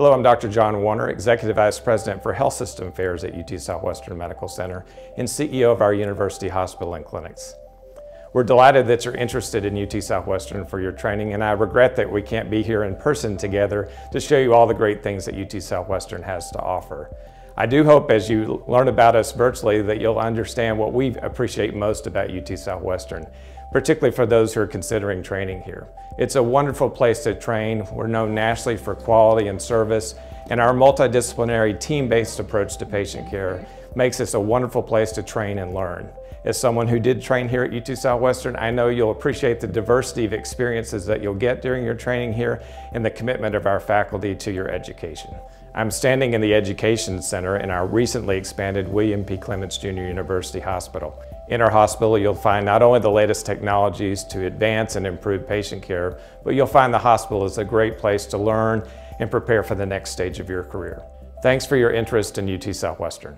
Hello, I'm Dr. John Warner, Executive Vice President for Health System Affairs at UT Southwestern Medical Center and CEO of our University Hospital and Clinics. We're delighted that you're interested in UT Southwestern for your training, and I regret that we can't be here in person together to show you all the great things that UT Southwestern has to offer. I do hope as you learn about us virtually that you'll understand what we appreciate most about UT Southwestern, particularly for those who are considering training here. It's a wonderful place to train. We're known nationally for quality and service, and our multidisciplinary team-based approach to patient care makes this a wonderful place to train and learn. As someone who did train here at UT Southwestern, I know you'll appreciate the diversity of experiences that you'll get during your training here and the commitment of our faculty to your education. I'm standing in the Education Center in our recently expanded William P. Clements Jr. University Hospital. In our hospital, you'll find not only the latest technologies to advance and improve patient care, but you'll find the hospital is a great place to learn and prepare for the next stage of your career. Thanks for your interest in UT Southwestern.